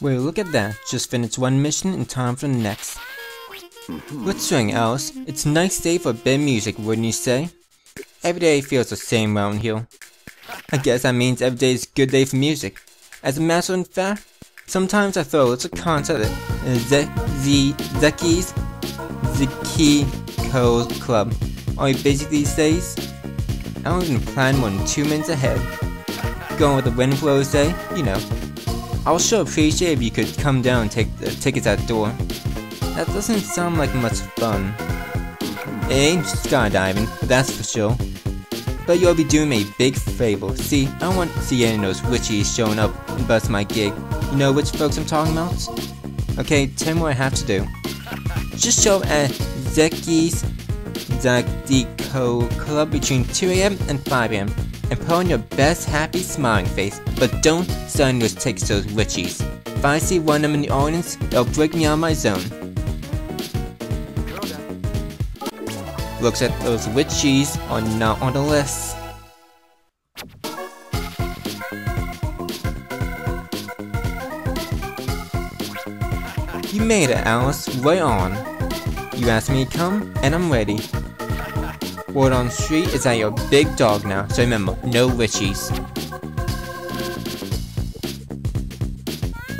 Well, look at that. Just finished one mission in time for the next. What's wrong, Alice? It's a nice day for bed music, wouldn't you say? Every day feels the same around here. I guess that means every day is a good day for music. As a matter of fact, sometimes I throw a little concert at uh, the the Zeki's Zeki Co Club. Are you busy these days? I don't even plan more than two minutes ahead. Going with the wind blows day, you know. I would sure appreciate if you could come down and take the tickets at the door. That doesn't sound like much fun. It ain't skydiving, that's for sure. But you'll be doing me a big favor. See, I don't want to see any of those Richies showing up and bust my gig. You know which folks I'm talking about? Okay, tell me what I have to do. Just show up at Zeki's Zakdiko Club between 2am and 5am and put on your best happy smiling face, but don't those tickets to those Richies. If I see one of them in the audience, it'll break me out of my zone. Looks like those Richies are not on the list. You made it, Alice. Right on. You asked me to come, and I'm ready. Word on street is that you're a big dog now, so remember, no Richies.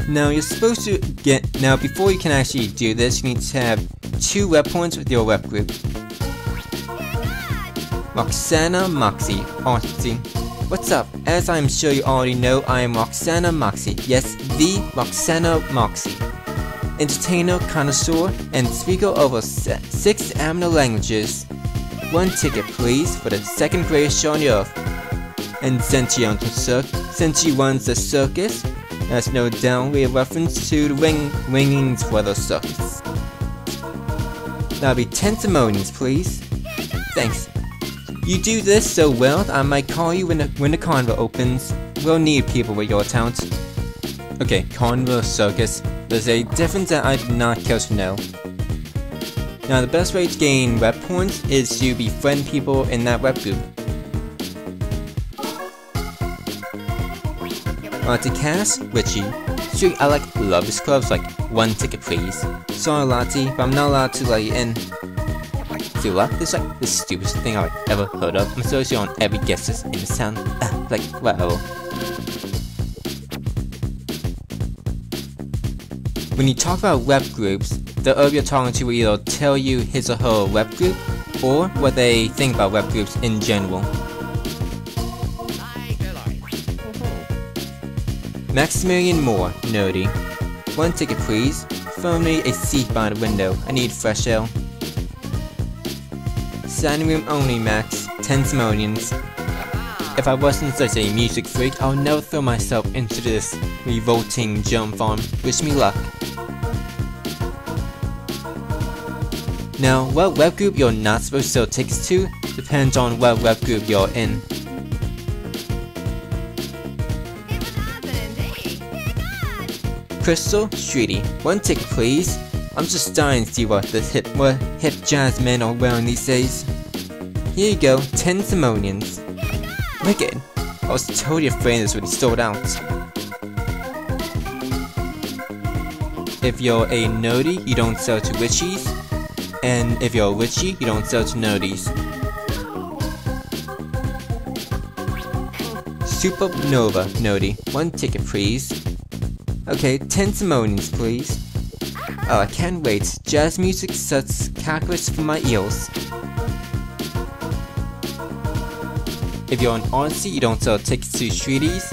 Now you're supposed to get, now before you can actually do this, you need to have two rep points with your rep group. Roxana Moxie, Artsy. What's up? As I'm sure you already know, I am Roxana Moxie. Yes, the Roxana Moxie. Entertainer, connoisseur, and speaker over six Amino languages. One ticket, please, for the second greatest show on the earth. And since you, since she runs the circus, that's no doubt a reference to the wing wingings for the circus. That'll be 10 simoleons, please. Thanks. You do this so well, I might call you when the, when the carnival opens. We'll need people with your talent. Okay, carnival circus. There's a difference that I do not care to know. Now the best way to gain rep points is to befriend people in that rep group. Uh, to cast Richie, Street I like Lovers Clubs like one ticket please. Sorry Lottie, but I'm not allowed to let you in. See what? This is like the stupidest thing I've ever heard of. I'm so sure on every guess in the sound. Uh, like, whatever. When you talk about rep groups, the Urb you're talking to will either tell you his or her rep group, or what they think about rep groups in general. Maximilian Moore, nerdy. One ticket please. Me a seat by the window. I need fresh air. Standing room only, Max. 10 simoleons. If I wasn't such a music freak, I would never throw myself into this revolting germ farm. Wish me luck. Now, what rep group you're not supposed to sell tickets to depends on what rep group you're in. Crystal Streety, one ticket please. I'm just dying to see what this hip, what hip jazz men are wearing these days. Here you go, 10 simoleons. Wicked. I was totally afraid this would be sold out. If you're a nerdy, you don't sell to Richies. And if you're a Richie, you don't sell to nerdies. Supernova nerdy, one ticket please. Okay, 10 simoleons please. Oh, I can't wait. Jazz music sets calculus for my ears. If you're an artsy, you don't sell tickets to streeties.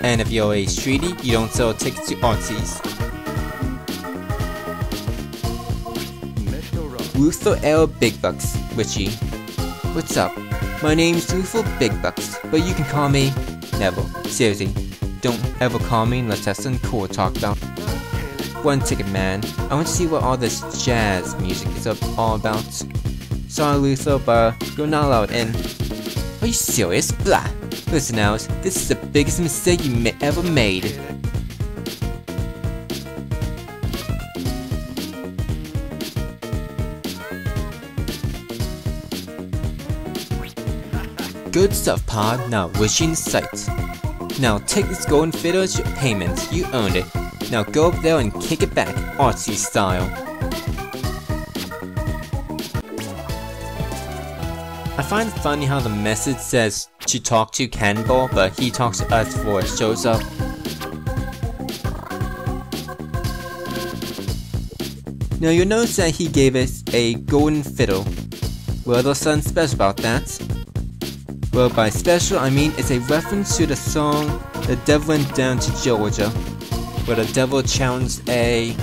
And if you're a streety, you don't sell tickets to artsies. Luther L. Big Bucks, Richie. What's up? My name's Luther Big Bucks, but you can call me Neville. Seriously, don't ever call me unless that's something cool talk about. One ticket, man. I want to see what all this jazz music is up all about. Sorry, Luther, but you're not allowed in. Are you serious? Blah. Listen, Alice, this is the biggest mistake you may ever made. Good stuff, Pod. Now, wishing sight. Now, take this golden fiddle as your payment. You earned it. Now go up there and kick it back, artsy style. I find it funny how the message says to talk to Cannonball, but he talks to us before it shows up. Now you'll notice that he gave us a golden fiddle. Well, there's something special about that. Well, by special, I mean it's a reference to the song The Devil Went Down to Georgia, where the devil challenged a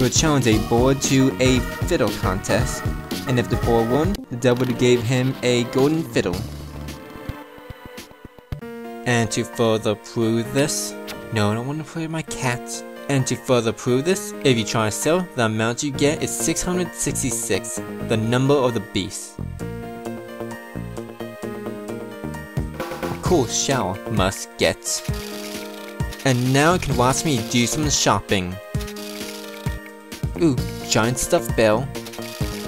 would challenge a boy to a fiddle contest, and if the boy won, the devil gave him a golden fiddle. And to further prove this, no, I don't want to play my cat. And to further prove this, if you try to sell, the amount you get is 666, the number of the beast. Cool shell must get. And now you can watch me do some shopping. Ooh, giant stuffed bell,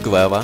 Glover,